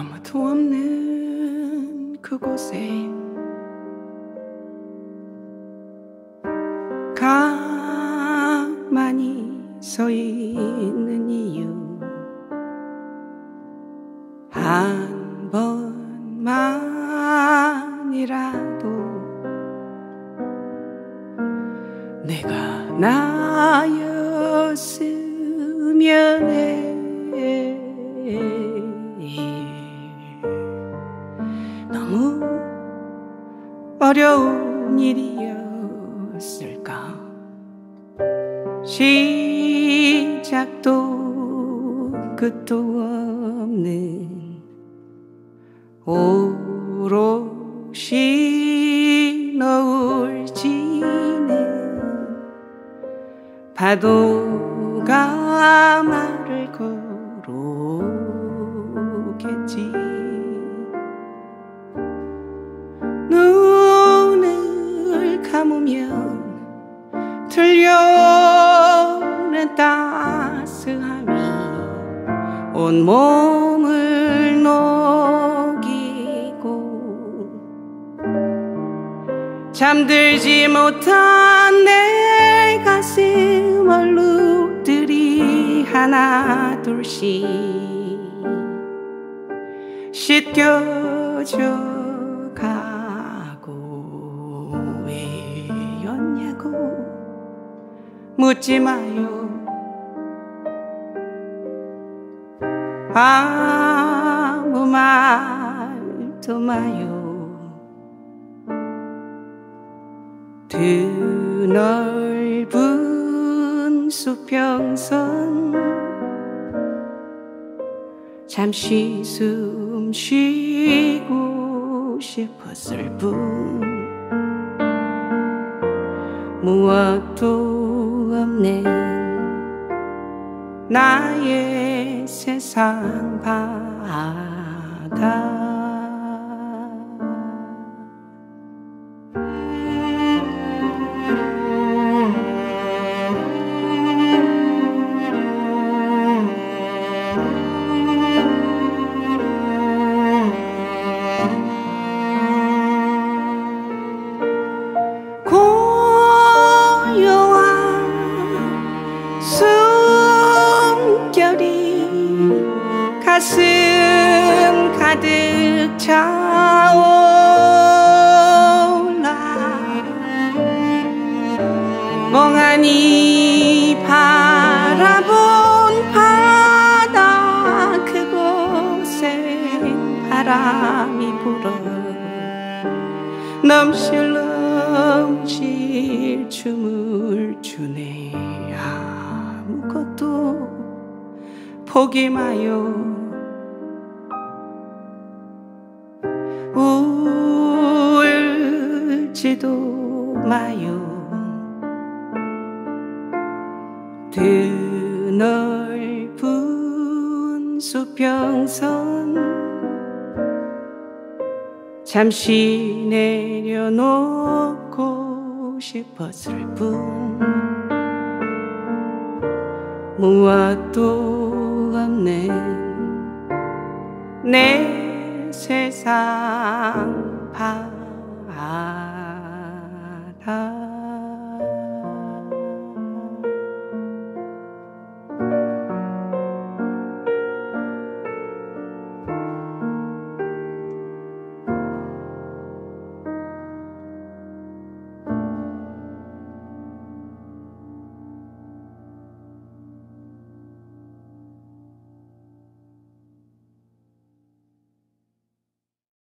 아무도 없는 그곳에 가만히 서 있는 이유. 한 번만이라도 내가 나 어려운 일이었을까? 시작도 끝도 없는 오롯이 너울 지는 파도가 말을 걸어오겠지 감으면 들려오는 따스함이 온몸을 녹이고 잠들지 못한 내 가슴 얼룩들이 하나 둘씩 씻겨져 묻지 마요. 아무 말도 마요. 드넓은 수평선. 잠시 숨 쉬고 싶었을 뿐 무엇도 없는 나의 세상 바다 가슴 가득 차올라. 멍하니 바라본 바다 그곳에 바람이 불어. 넘실 넘실 춤을 추네. 아무것도 포기 마요 울지도 마요. 드넓은 수평선 잠시 내려놓고 싶었을 뿐. 무엇도 없는 내 세상. 바